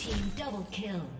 team double kill.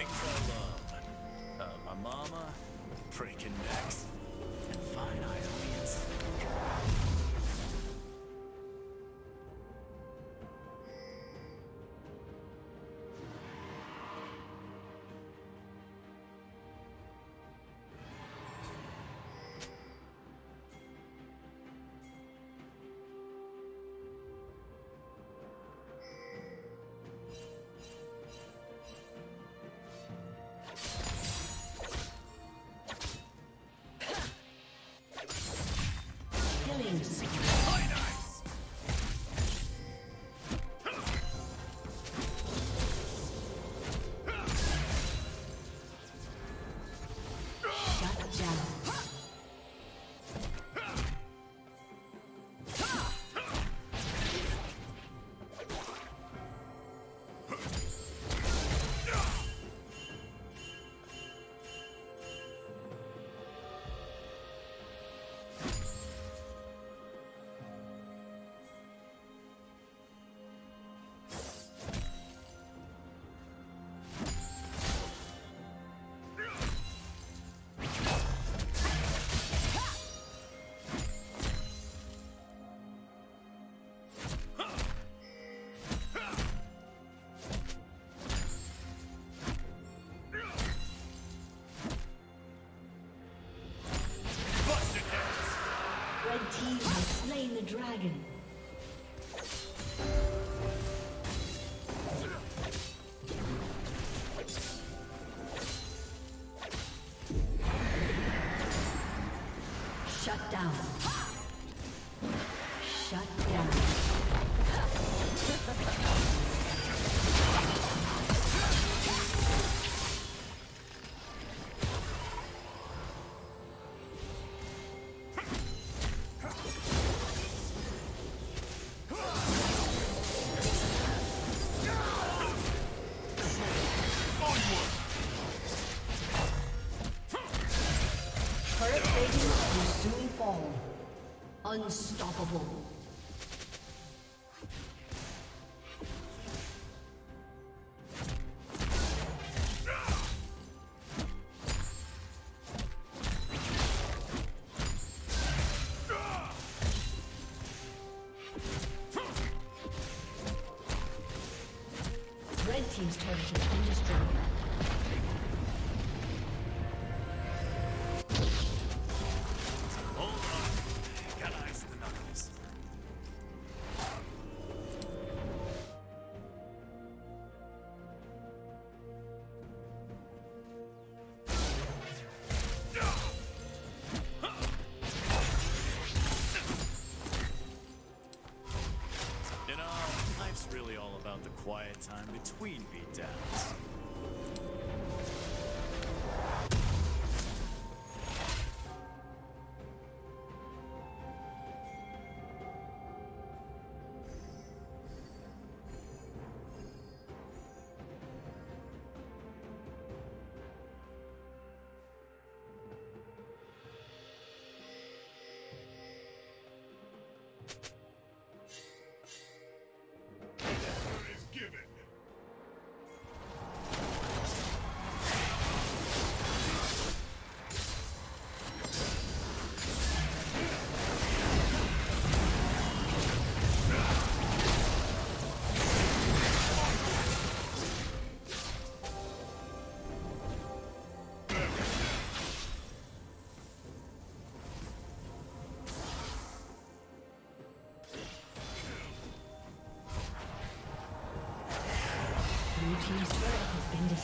Things I love. Uh, my mama, breaking necks, and fine Ionians. Turret plating will soon fall. Unstoppable. Really all about the quiet time between beatdowns.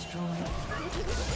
Destroyed.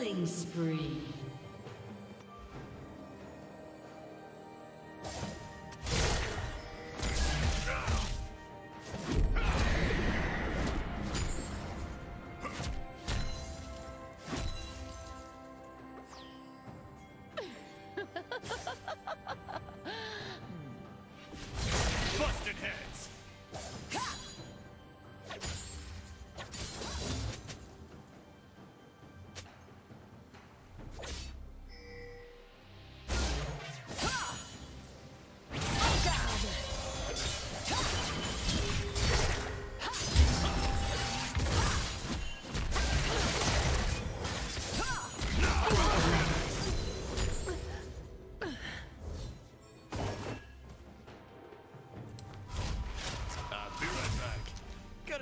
Killing spree.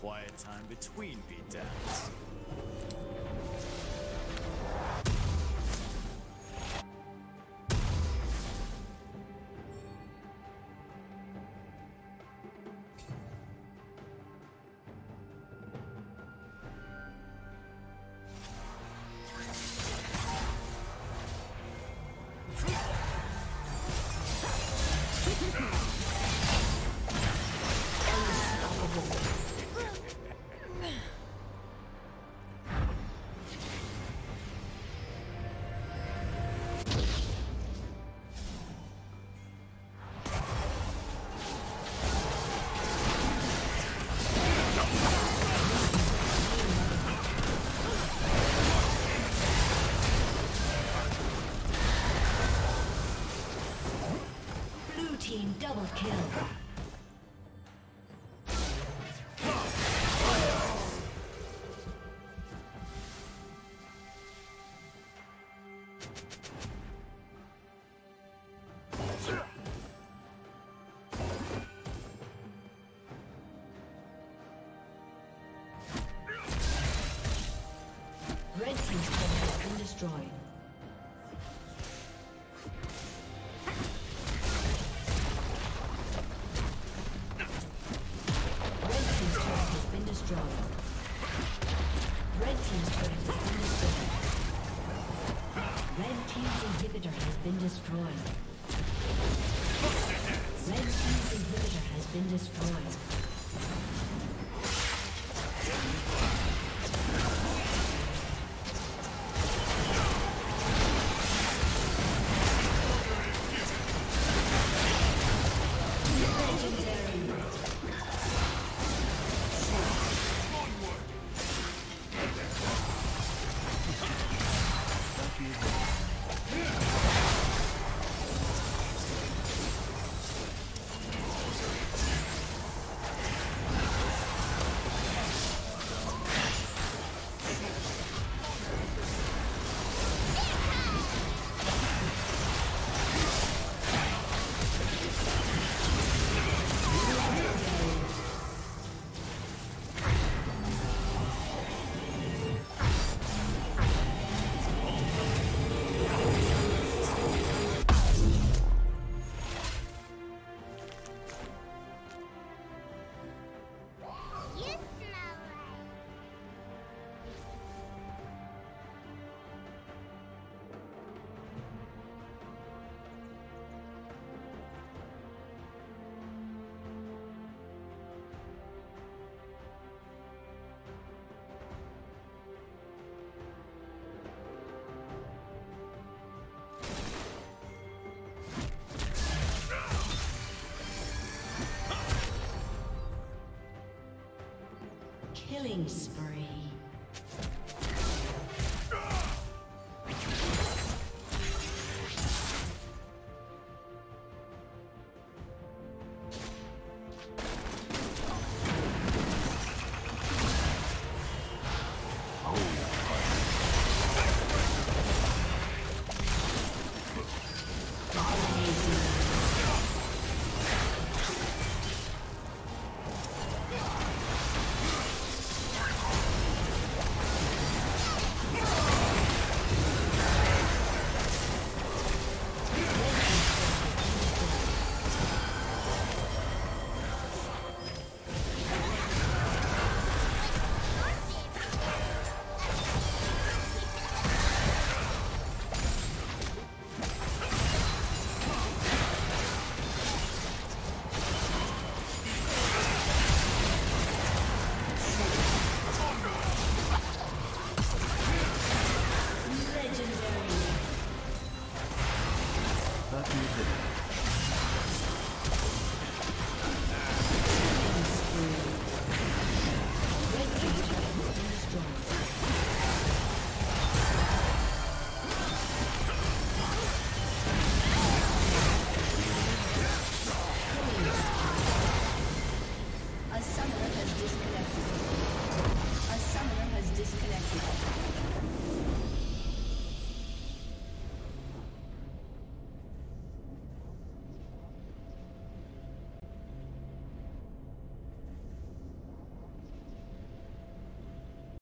quiet time between beatdowns. Double kill. been destroyed. Killing spree.